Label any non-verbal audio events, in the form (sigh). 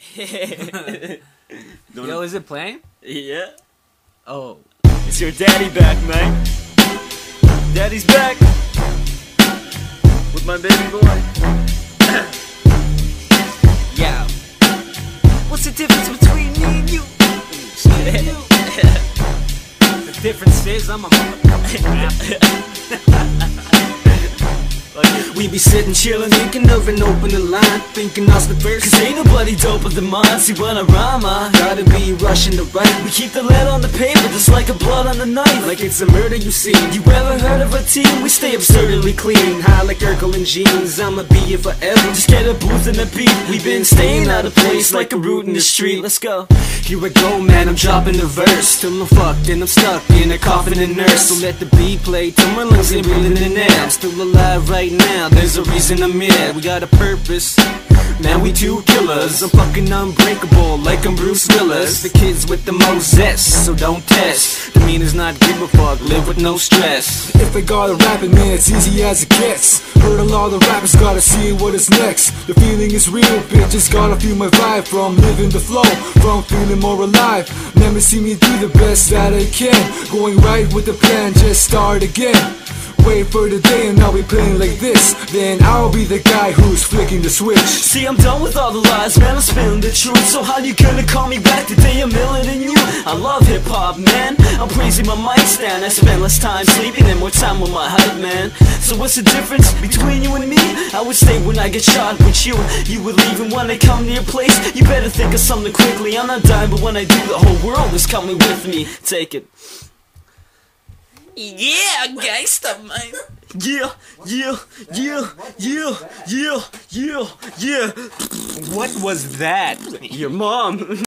(laughs) Yo, is it playing? yeah. Oh. It's your daddy back, man. Daddy's back. With my baby boy. (coughs) Yeah. What's the difference between me and you? (laughs) The difference is I'm a We be sitting chillin', thinking of an opening line, thinking us the first. Cause ain't nobody doper than mine. See when I rhyme, I Gotta be rushing to write, we keep the lead on the paper just like a blood on the knife. like it's a murder you see. you ever heard of team? We stay absurdly clean. High like Urkel and jeans, I'ma be here forever. Just get a booth and a beat. We've been staying out of place like a root in the street. Let's go. Here I go, man, I'm dropping the verse Till I'm fucked and I'm stuck in a coffin and nurse So let the beat play till my lungs ain't breathing in air I'm still alive right now, there's a reason I'm here We got a purpose Man, we two killers. I'm fucking unbreakable, like I'm Bruce Willis. The kids with the most zest, so don't test. Mean is not give a fuck, live with no stress. If I gotta rap it, man, it's easy as it gets. Heard a lot of rappers, gotta see what is next. The feeling is real, bitch, just gotta feel my vibe from living the flow, from feeling more alive. Never see me do the best that I can. Going right with the plan, just start again. Wait for the day and I'll be playing like this. Then I'll be the guy who's flicking the switch. See, I'm done with all the lies, man. I'm spilling the truth. So how you gonna call me back the day I'm milling in you? I love hip hop, man. I'm praising my mic stand. I spend less time sleeping and more time with my hype, man. So what's the difference between you and me? I would stay when I get shot with you. You would leave, and when I come to your place, you better think of something quickly. I'm not dying, but when I do, the whole world is coming with me. Take it. Yeah, gangsta man. Yeah, yeah, yeah, yeah, yeah, yeah, yeah. What was that? Your mom.